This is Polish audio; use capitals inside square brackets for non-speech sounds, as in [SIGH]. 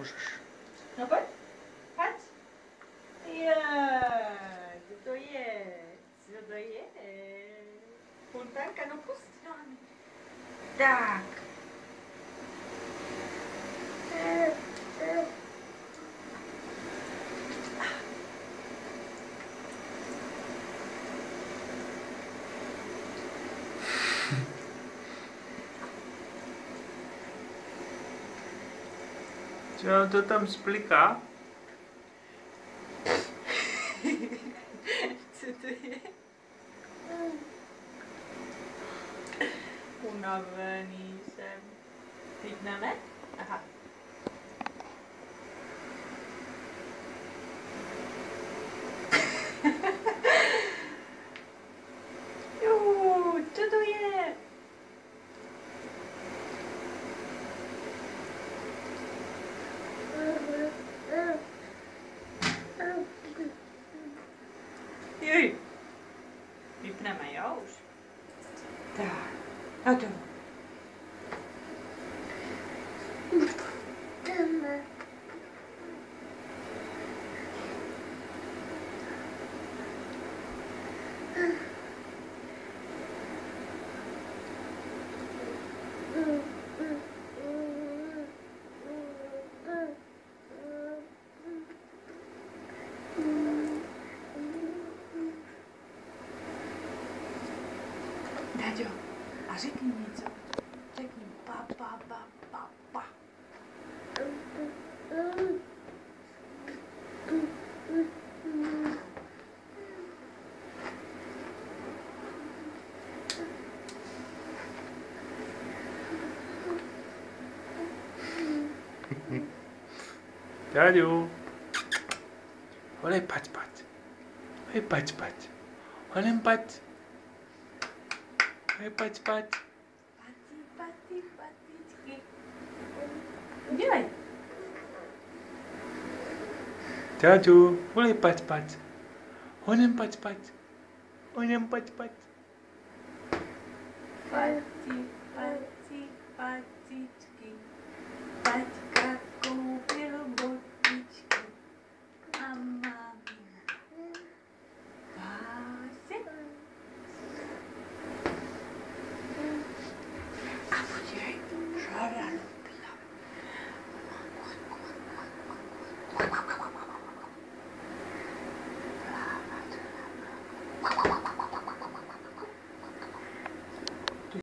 можешь. Ну вот, хать. Я, зудое, зудое. Фонтанка, ну пусть нам. Так. Mm-hmm. [LAUGHS] Co to tam spliká? Co to je? Unavený jsem. Vidneme? Aha. Hé! Je knapt mijn oog. Daar. Dat doe. Dadio, a řekni něco. Řekni pa, pa, pa, pa, pa. [LAUGHS] Dadziu. Olej, patrz, patrz. Olej, patrz, patrz. Olej, patrz. Hi, Patty Pat. Patty, Patty, Patty. Dělej. Táťu, volej Pat Pat. Honem Pat Pat. Honem Pat Pat. Patty, Patty, Patty.